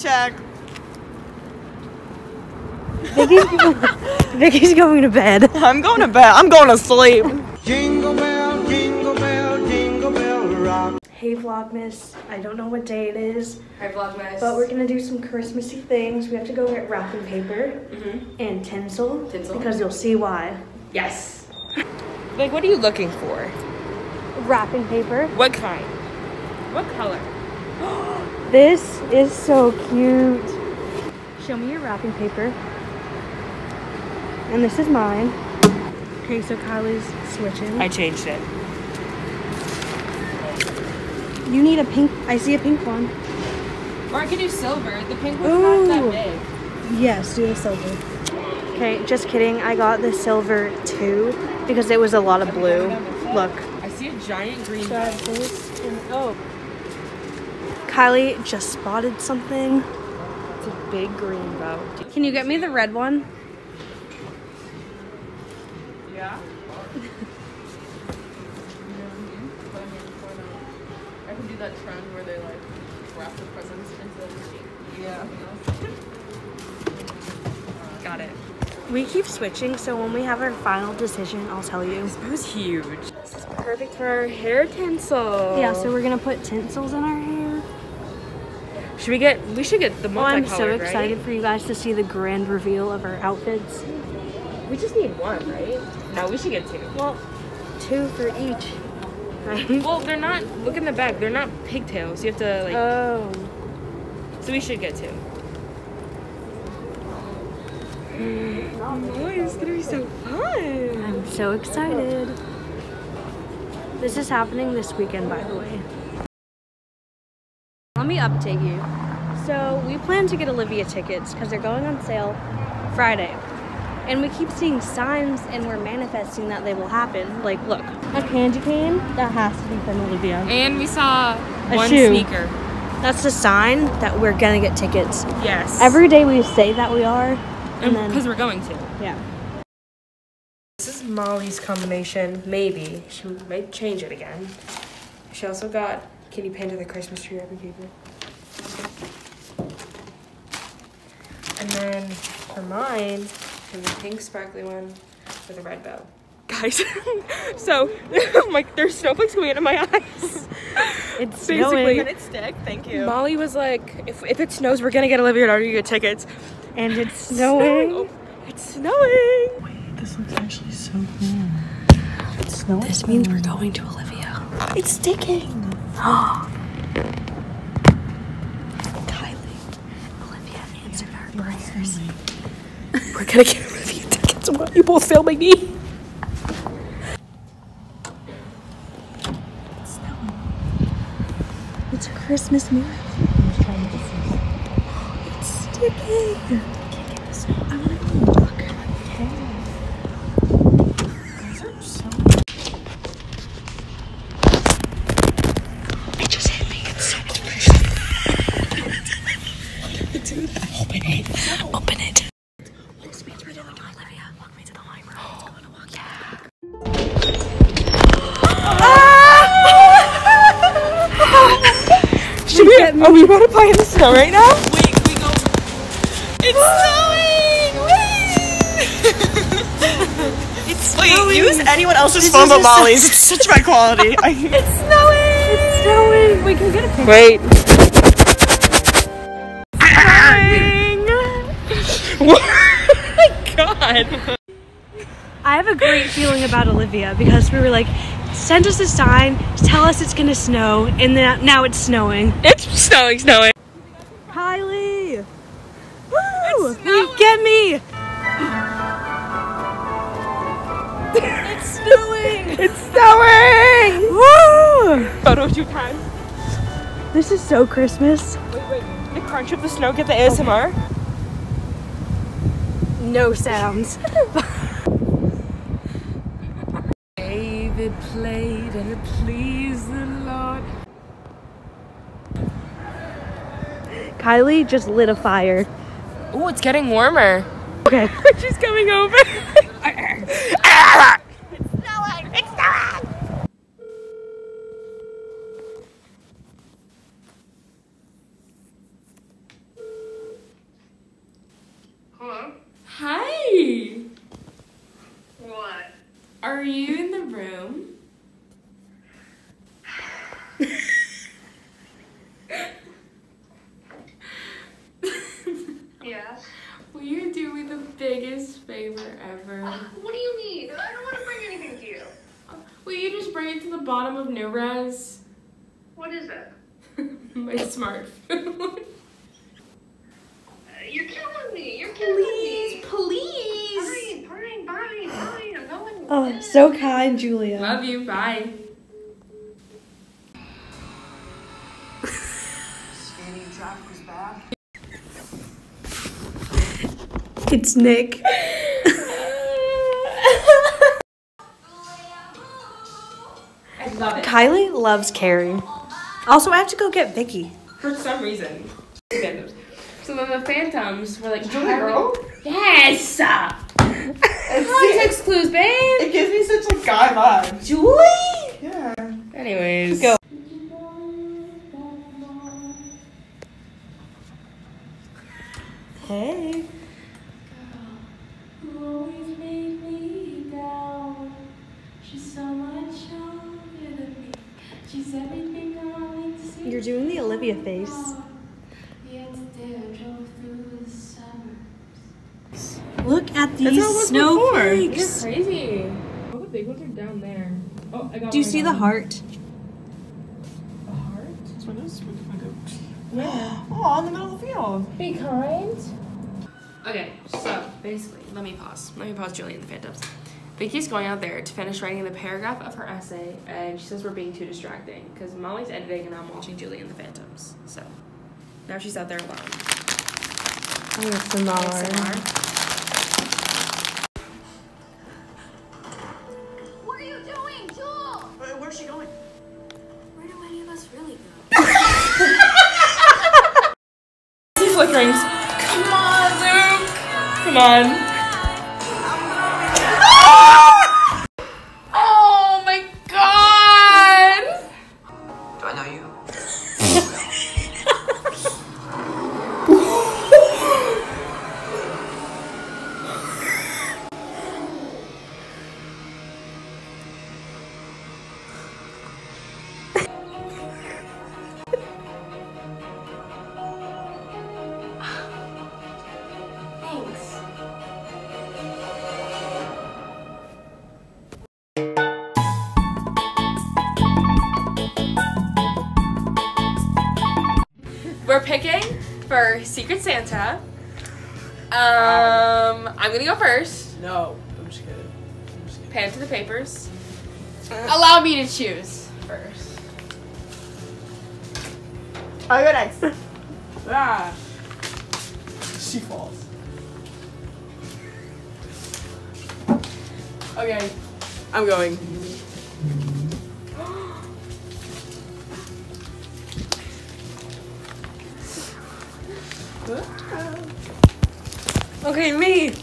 check. Vicky's, Vicky's going to bed. I'm going to bed. I'm going to sleep. Jingle bell, jingle bell, jingle bell rock. Hey Vlogmas, I don't know what day it is, Hi Vlogmas. but we're gonna do some Christmassy things. We have to go get wrapping paper mm-hmm. and tinsel, Tinsel. because you'll see why. yes. Like, what are you looking for? Wrapping paper. What kind? What color? This is so cute. Show me your wrapping paper. And this is mine. Okay, so Kylie's switching. I changed it. you need a pink. I see a pink one. Or I could do silver. The pink one's not that big. Yes, do the silver. Okay, just kidding. I got the silver too because it was a lot of blue. Look. I see a giant green So I have this and oh. Kylie just spotted something. It's a big green bow. Can you get me the red one? Yeah? I could do that trend where they like wrap the presents into Yeah. Got it. We keep switching, so when we have our final decision, I'll tell you. It was huge. This is perfect for our hair tinsel. Yeah, so we're gonna put tinsels in our hair. Should we get, we should get the Oh, I'm so excited right? for you guys to see the grand reveal of our outfits. We just need one, right? No, we should get two. Well, two for each. Right? Well, they're not, look in the back, they're not pigtails. You have to, like, Oh. so we should get two. Oh, it's gonna be so fun. I'm so excited. This is happening this weekend, by the way. Let me update you. So, we plan to get Olivia tickets because they're going on sale Friday. And we keep seeing signs and we're manifesting that they will happen. Like, look, a candy cane, that has to be from Olivia. And we saw one shoe. sneaker. That's the sign that we're gonna get tickets. Yes. Every day we say that we are, and then, Because we're going to. yeah. This is Molly's combination, maybe. She might change it again. She also got Kitty Panda the Christmas tree wrapping paper. And then for mine, there's a pink sparkly one with a red bow. Guys, so like there's snowflakes going into my eyes. It's Basically, snowing. Can it stick? Thank you. Molly was like, if, if it snows, we're gonna get Olivia and Artie get tickets. And it's snowing. Oh, it's snowing. Wait, this looks actually so cool. It's snowing. This means we're going to Olivia. It's sticking. Oh. Kylie, Olivia answered prayers. Oh We're gonna get Olivia tickets. Why are you both filming me? It's a Christmas miracle. It's sticking. Are we about to play in the snow right now? Wait, we go. It's snowing! Wait! it's Wait, use anyone else's phone but Molly's. It's such bad quality. it's snowing! It's snowing. We can get a picture. Wait. oh my god. I have a great feeling about Olivia because we were like, send us a sign, tell us it's gonna snow, and then now it's snowing. It's snowing, snowing. Kylie! Woo! You get me! it's snowing! It's snowing! Woo! Photo shoot time. This is so Christmas. Wait, wait. The crunch of the snow, get the ASMR. No sounds. David played and it pleased the Lord. Kylie just lit a fire. Oh, it's getting warmer. Okay. She's coming over. Ah! Will you just bring it to the bottom of New Res? What is it? My smartphone. You're killing me. You're killing me. please. please. Fine, fine, fine, fine. I'm going. Oh, so kind, Julia. Love you. Bye. Standing in traffic was bad. It's Nick. I love it. Kylie loves Carrie. Also, I have to go get Vicky. For some reason. Phantoms. So then the Phantoms were like, Julie "How girl. Yes! It's, Context clues, babe! it gives me such a guy vibe. Julie! Yeah. Anyways. Go. Doing face. Look at these You're snowflakes. crazy. Oh, the big ones are down there. Oh, I got Do you one, I see the heart? A heart? That's what it is. We can go. Where? Oh, in the middle of the field. Be kind. Okay, so basically, let me pause. Let me pause Julie and the Phantoms. Vicky's going out there to finish writing the paragraph of her essay, and she says we're being too distracting because Molly's editing and I'm watching Julie and the Phantoms. So now she's out there alone. ASMR. What are you doing, Jewel? Wait, where's she going? Where do any of us really go? See flickerings. Come on, Luke. Come on. For Secret Santa. Um, I'm gonna go first. No, I'm just kidding. I'm just kidding. Pen to the papers. Allow me to choose first. I go next. ah. She falls. Okay, I'm going. Okay, me.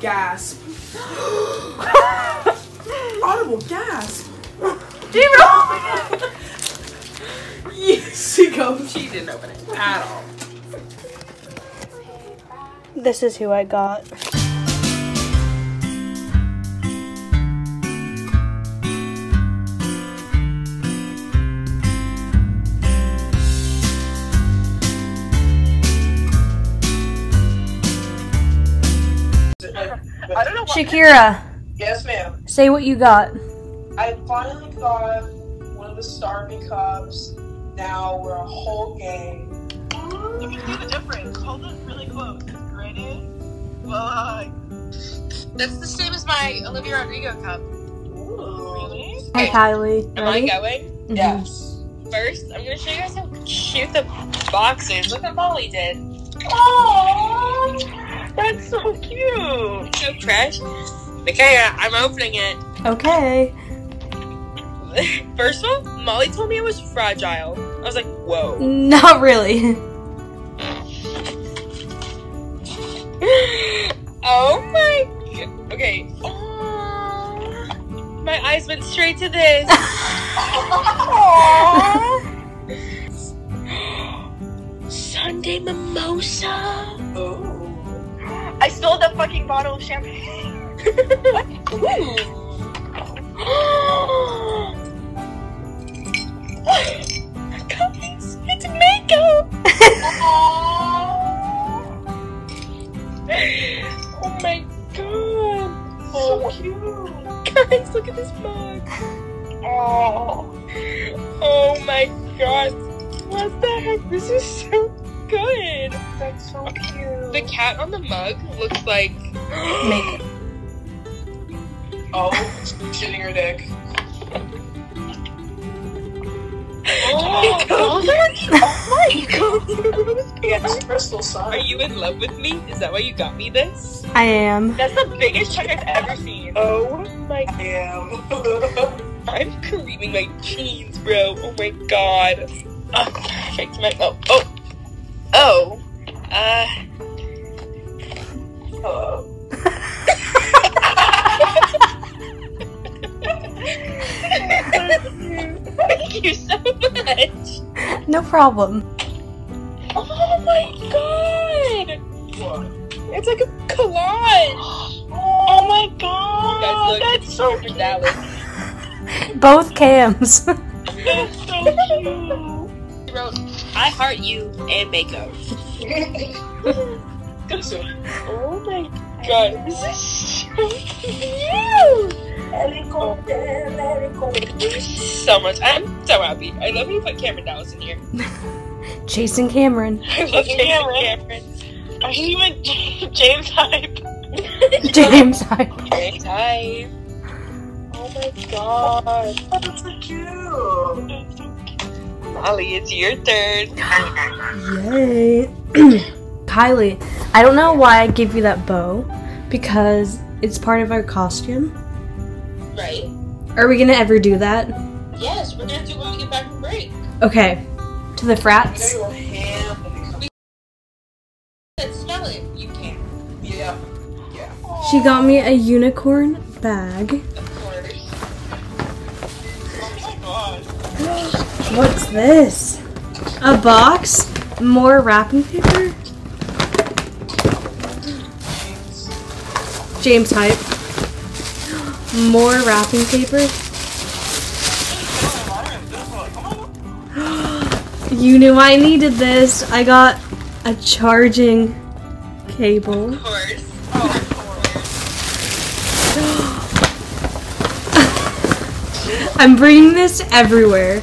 Gasp. Audible gasp. Oh yes, she goes. She didn't open it at all. This is who I got. Shakira, Yes, ma'am. say what you got. I finally got one of the Starmie cups. Now we're a whole gang. You can see the difference. Hold it really close. Ready? Look. That's the same as my Olivia Rodrigo cup. Really? Hi, Kylie. Am I Ready? going? Mhm. Yes. First, I'm gonna show you guys how cute the box is. Look what Molly did. Oh, that's so cute. So fresh. Okay, I'm opening it. Okay. First of all, Molly told me it was fragile. I was like, whoa. Not really. oh my god. Okay. Oh, my eyes went straight to this. Sunday mimosa. Oh. I stole the fucking bottle of champagne. Guys, Oh, shitting her dick. Oh, those are. Oh my god. Oh yeah, crystal son. Are you in love with me? Is that why you got me this? I am. That's the biggest check I've ever seen. Oh my I am. I'm creaming my jeans, bro. Oh my god. Ah, oh, perfect. My oh oh oh. Problem. Oh my god. What? It's like a collage. Oh my god. Guys, look. That's so Super cute. Both cams. That's so cute. She wrote, I heart you and Mako. Oh my god, this is so cute! So much. I'm so happy. I love you put Cameron Dallas in here. Chasing Cameron. I love Cameron. Cameron. Are you even James Hype? James. Hyde. James Hype. Oh my god. That's so cute. Molly, it's your turn. Yay. Kylie, I don't know why I gave you that bow because it's part of our costume. Right? Are we gonna ever do that? Yes, we're gonna do when we get back from break. Okay. To the frats? you were ham when they come. Let's smell it. You can. Yeah. Yeah. She got me a unicorn bag. Of course. Oh my god. What's this? A box? More wrapping paper? James Hype. More wrapping paper? You knew I needed this. I got a charging cable. Of course. Oh, of course. I'm bringing this everywhere.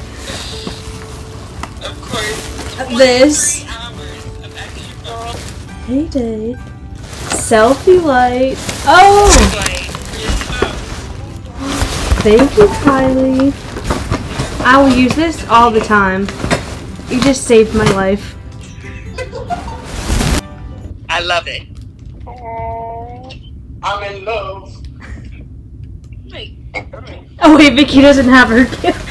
Of course. This. Hours of action, girl. Heyday. Selfie light. Oh! Like, yes, Thank you, Kylie. I will use this all the time. You just saved my life. I love it. I'm in love. Wait. Oh wait, Vicky doesn't have her gift.